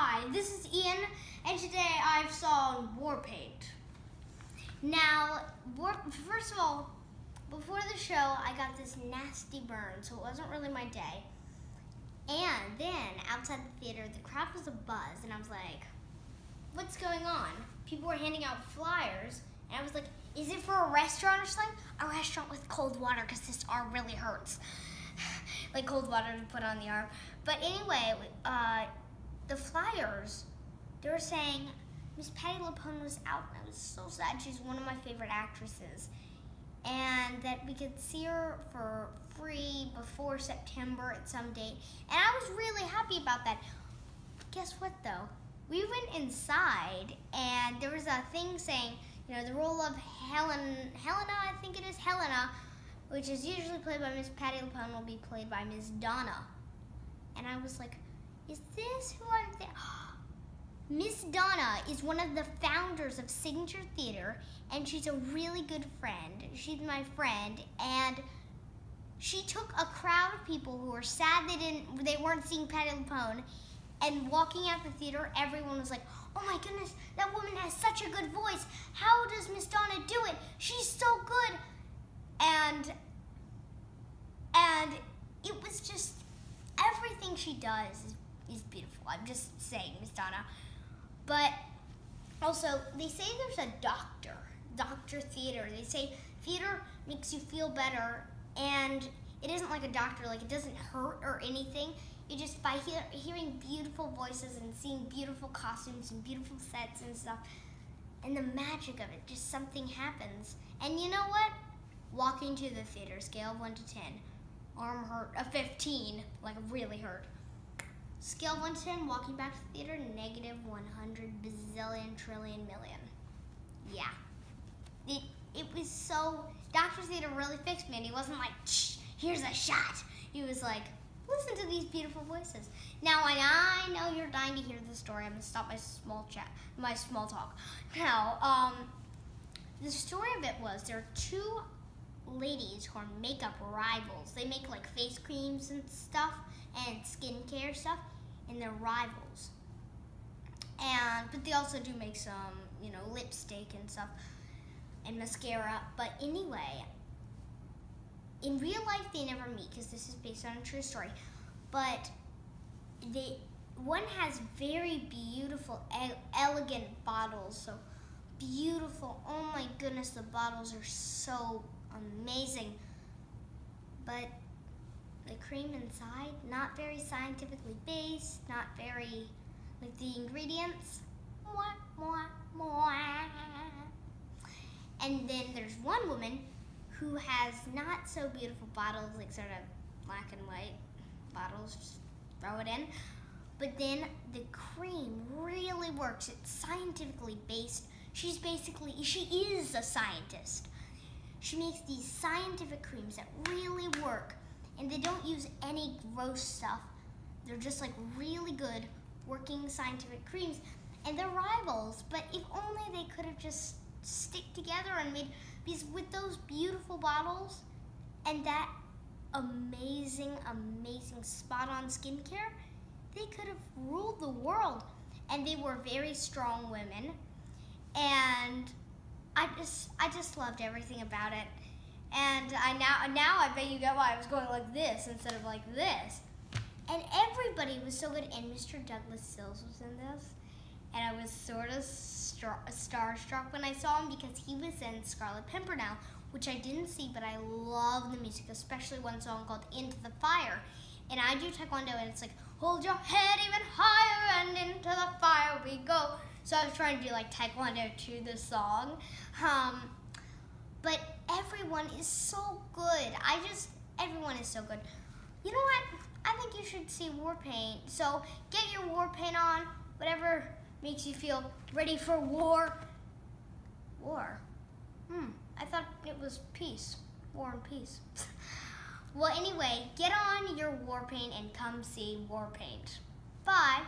Hi, this is Iain, and today I've sung War Paint. Now, war, first of all, before the show, I got this nasty burn, so it wasn't really my day. And then, outside the theater, the crowd was a buzz, and I was like, what's going on? People were handing out flyers, and I was like, is it for a restaurant or something? A restaurant with cold water, because this arm really hurts. like cold water to put on the arm. But anyway, uh, the flyers, they were saying Miss Patti LuPone was out, and I was so sad. She's one of my favorite actresses. And that we could see her for free before September at some date. And I was really happy about that. Guess what, though? We went inside, and there was a thing saying, you know, the role of Helen, Helena, I think it is Helena, which is usually played by Miss Patti LuPone, will be played by Miss Donna. And I was like, is this who I'm there? Miss Donna is one of the founders of Signature Theater, and she's a really good friend. She's my friend, and she took a crowd of people who were sad they didn't, they weren't seeing Patti LuPone, and walking out the theater, everyone was like, "Oh my goodness, that woman has such a good voice. How does Miss Donna do it? She's so good." And and it was just everything she does is, beautiful. I'm just saying, Miss Donna. But also, they say there's a doctor, doctor theater. They say theater makes you feel better, and it isn't like a doctor, like it doesn't hurt or anything. You just by hear, hearing beautiful voices and seeing beautiful costumes and beautiful sets and stuff, and the magic of it, just something happens. And you know what? Walking to the theater, scale of 1 to 10, arm hurt, a 15, like really hurt. Scale 1 to 10, walking back to the theater, negative 100 bazillion trillion million. Yeah. It, it was so, Dr. Theater really fixed me and he wasn't like, here's a shot. He was like, listen to these beautiful voices. Now, I, I know you're dying to hear the story. I'm gonna stop my small chat, my small talk. Now, um, the story of it was there are two ladies who are makeup rivals. They make like face creams and stuff and skincare stuff, and they're rivals. And but they also do make some, you know, lipstick and stuff and mascara. But anyway, in real life they never meet because this is based on a true story. But they one has very beautiful, elegant bottles. So beautiful. Oh my goodness, the bottles are so amazing. But the cream inside, not very scientifically based, not very, like the ingredients, mwah, mwah, mwah. And then there's one woman who has not so beautiful bottles, like sort of black and white bottles, just throw it in. But then the cream really works. It's scientifically based. She's basically, she is a scientist. She makes these scientific creams that really work and they don't use any gross stuff. They're just like really good working scientific creams and they're rivals, but if only they could have just stick together and made because with those beautiful bottles and that amazing, amazing spot on skincare, they could have ruled the world. And they were very strong women. And I just I just loved everything about it. And I now now I bet you get why I was going like this instead of like this. And everybody was so good. And Mr. Douglas Sills was in this. And I was sort of star starstruck when I saw him because he was in Scarlet Pimpernel, which I didn't see, but I love the music, especially one song called Into the Fire. And I do Taekwondo, and it's like, hold your head even higher, and into the fire we go. So I was trying to do like taekwondo to the song. Um, but everyone is so good. I just, everyone is so good. You know what? I think you should see war paint. So get your war paint on, whatever makes you feel ready for war. War? Hmm, I thought it was peace. War and peace. well, anyway, get on your war paint and come see war paint. Bye.